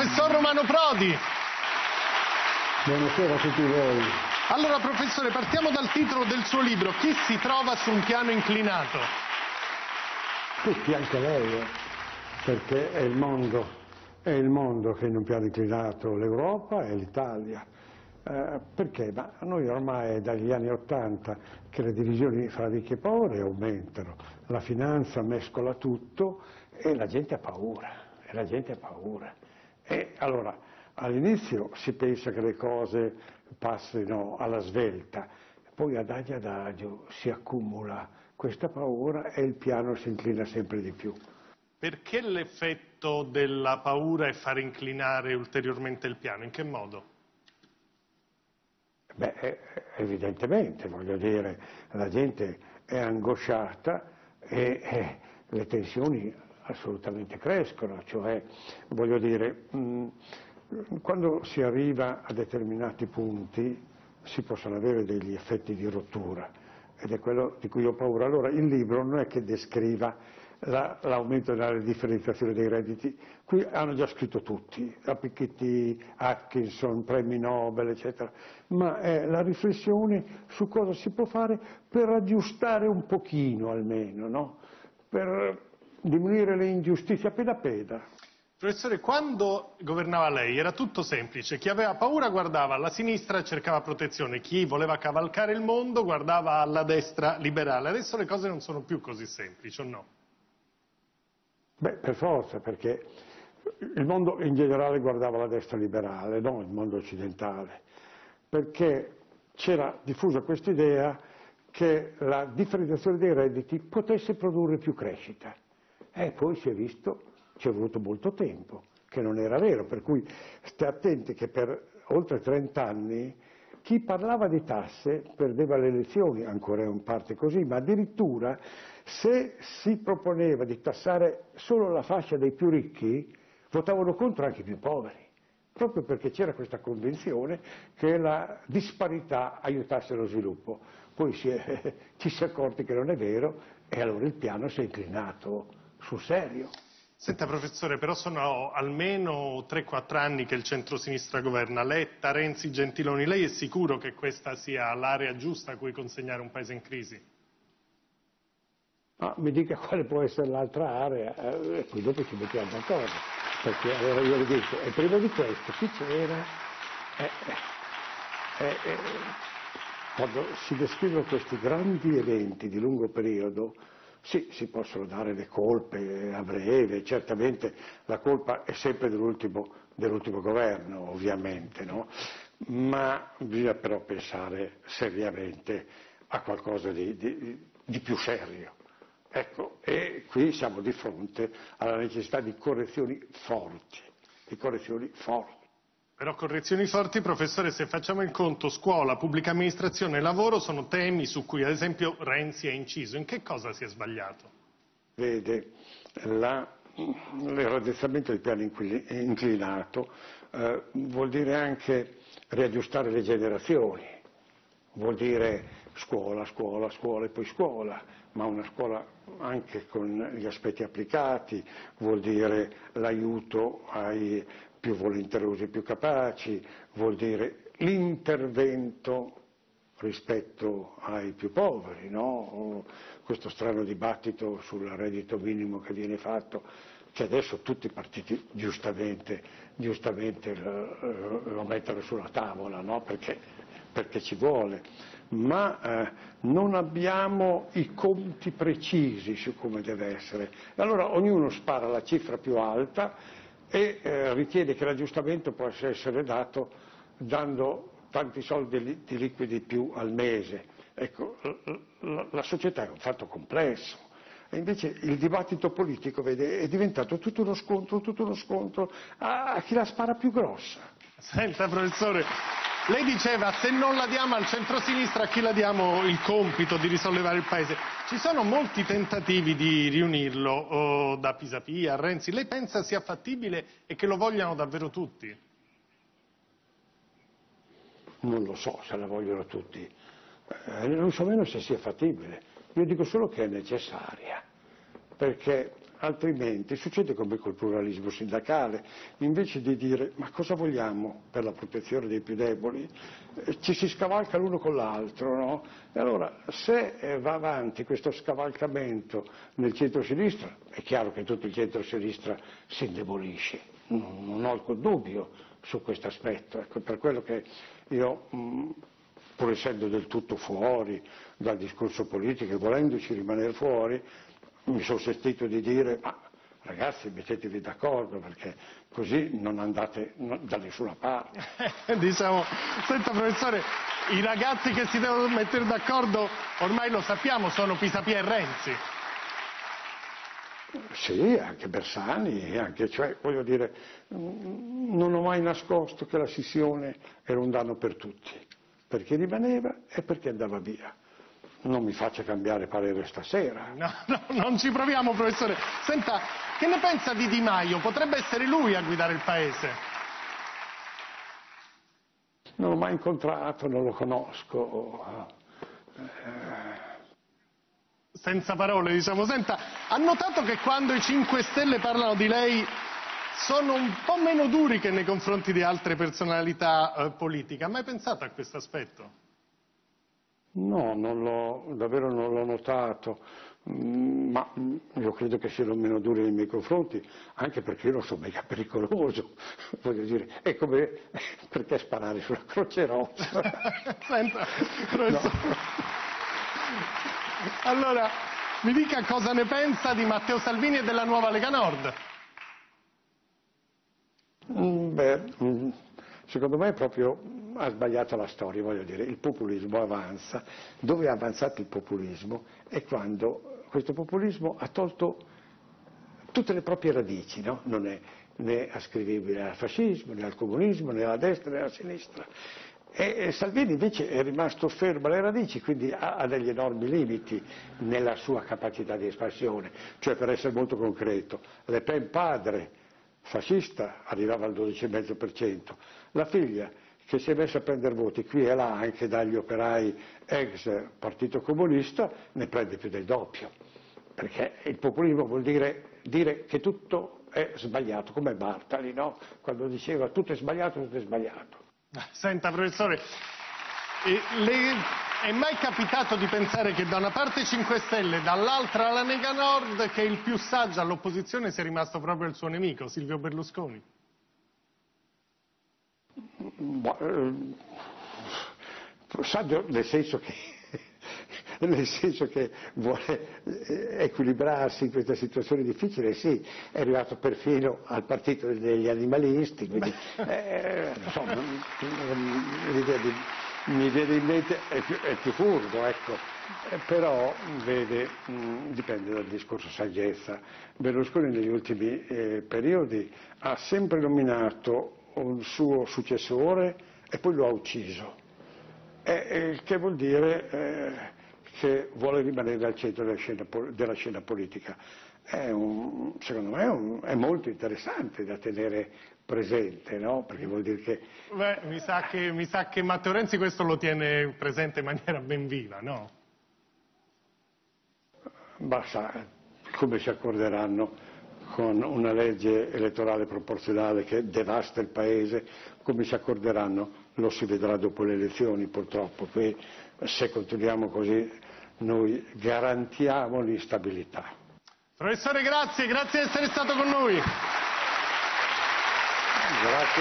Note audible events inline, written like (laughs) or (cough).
professor Romano Prodi. Buonasera a tutti voi. Allora, professore, partiamo dal titolo del suo libro. Chi si trova su un piano inclinato? Tutti, anche lei, eh, perché è il mondo, è il mondo che in un piano inclinato l'Europa e l'Italia. Eh, perché? Ma noi ormai è dagli anni Ottanta che le divisioni fra ricchi e poveri aumentano, la finanza mescola tutto e la gente ha paura, e la gente ha paura. E allora all'inizio si pensa che le cose passino alla svelta, poi adagio adagio si accumula questa paura e il piano si inclina sempre di più. Perché l'effetto della paura è far inclinare ulteriormente il piano? In che modo? Beh, evidentemente, voglio dire, la gente è angosciata e, e le tensioni assolutamente crescono, cioè, voglio dire, mh, quando si arriva a determinati punti si possono avere degli effetti di rottura ed è quello di cui ho paura. Allora il libro non è che descriva l'aumento della differenziazione dei redditi, qui hanno già scritto tutti, a Piketty, Atkinson, premi Nobel, eccetera, ma è la riflessione su cosa si può fare per aggiustare un pochino almeno, no? per diminuire le ingiustizie a peda a peda. Professore, quando governava lei era tutto semplice, chi aveva paura guardava alla sinistra e cercava protezione, chi voleva cavalcare il mondo guardava alla destra liberale, adesso le cose non sono più così semplici, o no? Beh, per forza, perché il mondo in generale guardava la destra liberale, non il mondo occidentale, perché c'era diffusa questa idea che la differenziazione dei redditi potesse produrre più crescita. E poi si è visto, ci è voluto molto tempo, che non era vero, per cui state attenti che per oltre 30 anni chi parlava di tasse perdeva le elezioni, ancora è in parte così, ma addirittura se si proponeva di tassare solo la fascia dei più ricchi, votavano contro anche i più poveri, proprio perché c'era questa convinzione che la disparità aiutasse lo sviluppo. Poi si è, (laughs) ci si è accorti che non è vero e allora il piano si è inclinato sul serio. Senta professore, però sono almeno 3-4 anni che il centro-sinistra governa. Letta, Renzi, Gentiloni, lei è sicuro che questa sia l'area giusta a cui consegnare un paese in crisi? Ma mi dica quale può essere l'altra area eh, e poi dopo ci mettiamo d'accordo. Perché allora io le dico, e prima di questo chi c'era? Eh, eh, eh, eh, quando si descrivono questi grandi eventi di lungo periodo, sì, si possono dare le colpe a breve, certamente la colpa è sempre dell'ultimo, dell'ultimo governo, ovviamente, no? ma bisogna però pensare seriamente a qualcosa di, di, di più serio. Ecco, e qui siamo di fronte alla necessità di correzioni forti, di correzioni forti. Però correzioni forti, professore, se facciamo il conto scuola, pubblica amministrazione e lavoro sono temi su cui ad esempio Renzi ha inciso. In che cosa si è sbagliato? Vede, il raddrizzamento del piano inclinato eh, vuol dire anche riaggiustare le generazioni, vuol dire scuola, scuola, scuola e poi scuola, ma una scuola anche con gli aspetti applicati, vuol dire l'aiuto ai più volenterosi più capaci, vuol dire l'intervento rispetto ai più poveri, no? questo strano dibattito sul reddito minimo che viene fatto, che adesso tutti i partiti giustamente, giustamente lo, lo, mettono sulla tavola, no? perché, perché, ci vuole, ma eh, non abbiamo i conti precisi su come deve essere. Allora ognuno spara la cifra più alta e eh, ritiene che l'aggiustamento possa essere dato dando tanti soldi di liquidi più al mese. Ecco, la, società è un fatto complesso. E invece il dibattito politico vede, è diventato tutto uno scontro, tutto uno scontro a, a chi la spara più grossa. Senta professore, lei diceva se non la diamo al centro-sinistra a chi la diamo il compito di risollevare il Paese? Ci sono molti tentativi di riunirlo oh, da Pisapia a Renzi. Lei pensa sia fattibile e che lo vogliano davvero tutti? Non lo so se la vogliono tutti, eh, non so meno se sia fattibile. Io dico solo che è necessaria, perché altrimenti succede come col pluralismo sindacale, invece di dire ma cosa vogliamo per la protezione dei più deboli, eh, ci si scavalca l'uno con l'altro, no? E allora se eh, va avanti questo scavalcamento nel centro-sinistra, è chiaro che tutto il centro-sinistra si indebolisce, non, non ho alcun dubbio su questo aspetto, ecco, per quello che io mh, pur essendo del tutto fuori dal discorso politico e volendoci rimanere fuori, mi sono sentito di dire ma ragazzi mettetevi d'accordo perché così non andate da nessuna parte. (laughs) diciamo, senta professore, i ragazzi che si devono mettere d'accordo ormai lo sappiamo, sono Pisapia e Renzi. Sì, anche Bersani, anche, cioè, voglio dire, non ho mai nascosto che la scissione era un danno per tutti perché rimaneva e perché andava via. Non mi faccia cambiare parere stasera. No, no, non ci proviamo, professore. Senta, che ne pensa di Di Maio? Potrebbe essere lui a guidare il Paese? Non l'ho mai incontrato, non lo conosco. Senza parole, diciamo. Senta, ha notato che quando i 5 Stelle parlano di lei sono un po' meno duri che nei confronti di altre personalità eh, politiche. Ha mai pensato a questo aspetto? No, non davvero non l'ho notato, mm, ma mm, io credo che siano meno duri nei miei confronti, anche perché io non sono mica pericoloso, (laughs) voglio dire, è come (laughs) perché sparare sulla Croce Rossa. (laughs) Senta, professore. No. Allora, mi dica cosa ne pensa di Matteo Salvini e della nuova Lega Nord. Mm, beh, secondo me proprio ha sbagliato la storia, voglio dire, il populismo avanza. Dove è avanzato il populismo è quando questo populismo ha tolto tutte le proprie radici, no? non è né ascrivibile al fascismo, né al comunismo, né alla destra né alla sinistra. E Salvini invece è rimasto fermo alle radici, quindi ha, degli enormi limiti nella sua capacità di espansione. Cioè, per essere molto concreto, Le Pen padre fascista arrivava al 12,5%, la figlia che si è messa a prendere voti qui e là anche dagli operai ex partito comunista ne prende più del doppio, perché il populismo vuol dire dire che tutto è sbagliato, come Bartali, no? quando diceva tutto è sbagliato, tutto è sbagliato. Senta professore, le è mai capitato di pensare che da una parte 5 Stelle e dall'altra la Lega Nord che il più saggio all'opposizione sia rimasto proprio il suo nemico, Silvio Berlusconi? Eh, saggio nel senso che (laughs) nel senso che vuole eh, equilibrarsi in questa situazione difficile, sì, è arrivato perfino al partito degli animalisti, quindi eh, insomma, l'idea di mi viene in mente, è più, è più furbo, ecco. Eh, però, vede, mh, mm, dipende dal discorso saggezza. Berlusconi negli ultimi eh, periodi ha sempre nominato un suo successore e poi lo ha ucciso. Eh, che vuol dire eh, che vuole rimanere al centro della scena, della scena politica. È un, secondo me è, un, è molto interessante da tenere presente, no? Perché vuol dire che... Beh, mi sa che, mi sa che Matteo Renzi questo lo tiene presente in maniera ben viva, no? Basta, come si accorderanno con una legge elettorale proporzionale che devasta il Paese, come si accorderanno lo si vedrà dopo le elezioni purtroppo, Qui, se continuiamo così noi garantiamo l'instabilità. Professore grazie, grazie di essere stato con noi. Gracias.